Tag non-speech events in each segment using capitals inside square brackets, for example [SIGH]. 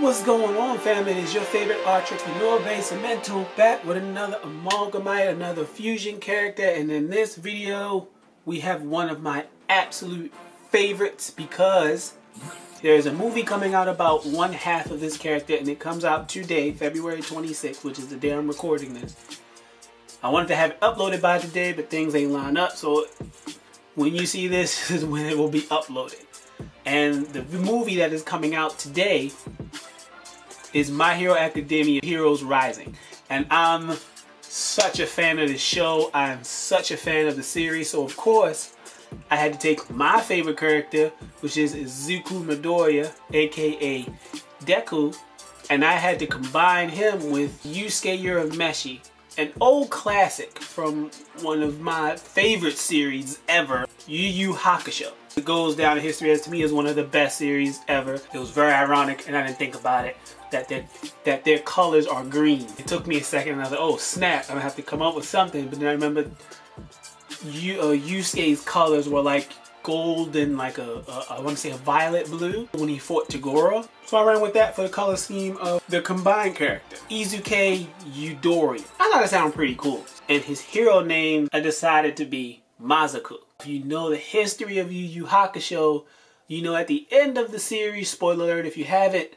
What's going on, fam? It is your favorite entrepreneur BasiMental back with another amalgamknight, another fusion character, and in this video, we have one of my absolute favorites because there's a movie coming out about one half of this character, and it comes out today, February 26th, which is the day I'm recording this. I wanted to have it uploaded by today, but things ain't line up, so when you see this [LAUGHS] is when it will be uploaded. And the movie that is coming out today is My Hero Academia Heroes Rising. And I'm such a fan of the show. I'm such a fan of the series. So of course, I had to take my favorite character, which is Izuku Midoriya, aka Deku, and I had to combine him with Yusuke Urameshi, an old classic from one of my favorite series ever, Yu Yu Hakusho. It goes down in history as to me as one of the best series ever. It was very ironic, and I didn't think about it, that their, that their colors are green. It took me a second, and I was like, oh snap, I'm gonna have to come up with something. But then I remember Yu, uh, Yusuke's colors were like gold and like a, a I want to say a violet blue when he fought Toguro. So I ran with that for the color scheme of the combined character, Izuken Yudoriya. I thought it sounded pretty cool. And his hero name I decided to be Mazaku. If you know the history of Yu Yu Hakusho, you know at the end of the series, spoiler alert if you haven't,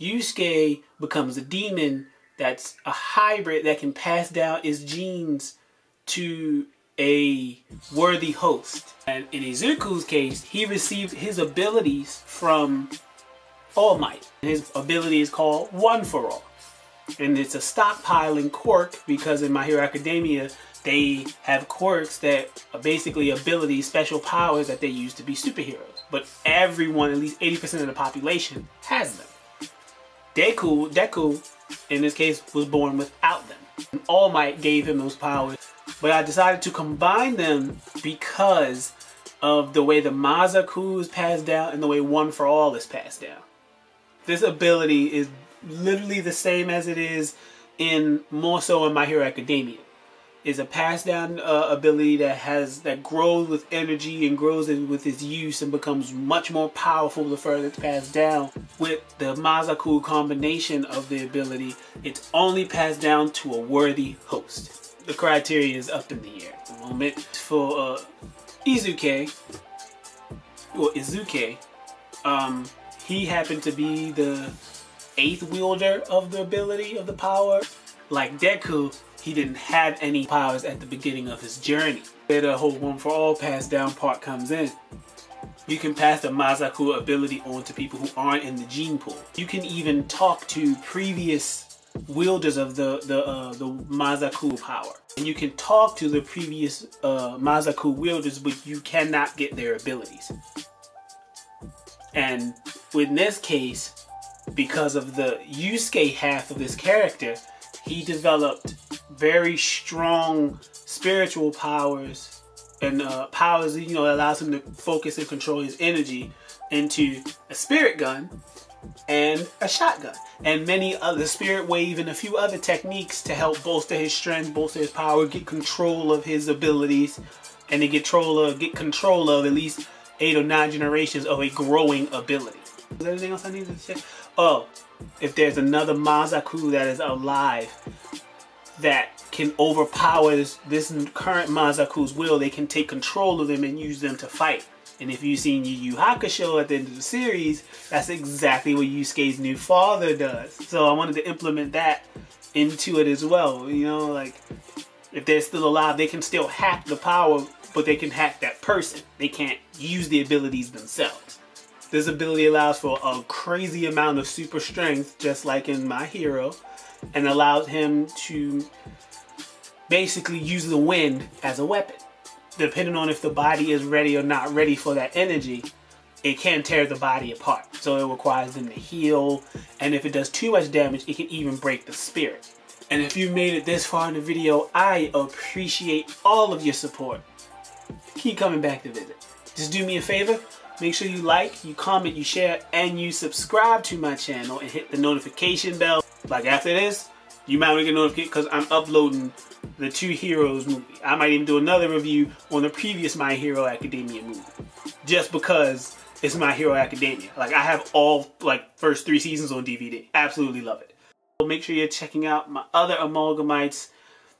Yusuke becomes a demon that's a hybrid that can pass down its genes to a worthy host. And in Izuku's case, he received his abilities from All Might. His ability is called One for All. And it's a stockpiling quirk because in My Hero Academia, they have quirks that are basically abilities, special powers that they use to be superheroes. But everyone, at least 80% of the population, has them. Deku, Deku, in this case, was born without them. All Might gave him those powers but I decided to combine them because of the way the Mazaku is passed down and the way One for All is passed down. This ability is literally the same as it is in more so in My Hero Academia. Is a passed down uh, ability that has that grows with energy and grows with its use and becomes much more powerful the further it's passed down. With the Mazaku combination of the ability, it's only passed down to a worthy host the criteria is up in the air the moment. For uh, Izuke, or Izuke, um, he happened to be the eighth wielder of the ability of the power. Like Deku, he didn't have any powers at the beginning of his journey. Where the whole one for all pass down part comes in. You can pass the Mazaku ability on to people who aren't in the gene pool. You can even talk to previous wielders of the the uh, the Mazaku power, and you can talk to the previous uh, Mazaku wielders, but you cannot get their abilities. And in this case, because of the Yusuke half of this character, he developed very strong spiritual powers and uh, powers you know that allows him to focus and control his energy into a spirit gun and a shotgun and many other spirit wave and a few other techniques to help bolster his strength bolster his power get control of his abilities and to get control of get control of at least eight or nine generations of a growing ability is there anything else i need to say oh if there's another mazaku that is alive that can overpower this, this current mazaku's will they can take control of them and use them to fight and if you've seen Yu Yu Hakusho at the end of the series, that's exactly what Yusuke's new father does. So I wanted to implement that into it as well. You know, like if they're still alive, they can still hack the power, but they can hack that person. They can't use the abilities themselves. This ability allows for a crazy amount of super strength, just like in My Hero, and allows him to basically use the wind as a weapon depending on if the body is ready or not ready for that energy, it can tear the body apart. So it requires them to heal. And if it does too much damage, it can even break the spirit. And if you made it this far in the video, I appreciate all of your support. Keep coming back to visit. Just do me a favor. Make sure you like, you comment, you share, and you subscribe to my channel and hit the notification bell. Like after this, you might want to get notification because I'm uploading the Two Heroes movie. I might even do another review on the previous My Hero Academia movie. Just because it's My Hero Academia. Like I have all like first three seasons on DVD. Absolutely love it. So make sure you're checking out my other amalgamknights.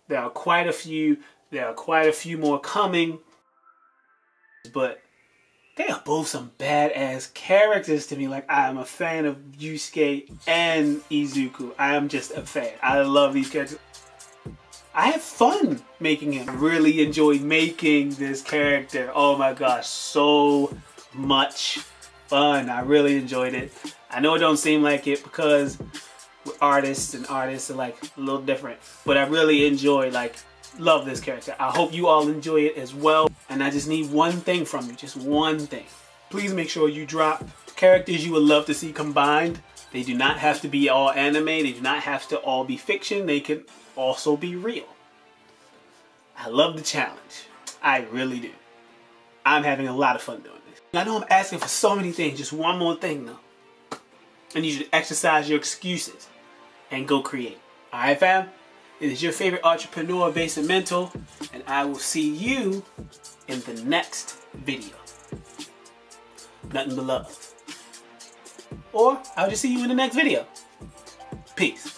There are quite a few. There are quite a few more coming. But they are both some badass characters to me. Like I am a fan of Yusuke and Izuku. I am just a fan. I love these characters. I have fun making him. I really enjoy making this character. Oh my gosh, so much fun. I really enjoyed it. I know it don't seem like it because artists and artists are like a little different, but I really enjoy like love this character. I hope you all enjoy it as well. And I just need one thing from you, just one thing. Please make sure you drop characters you would love to see combined. They do not have to be all anime. They do not have to all be fiction. They can also be real. I love the challenge. I really do. I'm having a lot of fun doing this. I know I'm asking for so many things. Just one more thing though. I need you to exercise your excuses and go create. Alright fam? It is your favorite entrepreneur, BasiMental, and I will see you in the next video. Nothing but love. Or I'll just see you in the next video. Peace.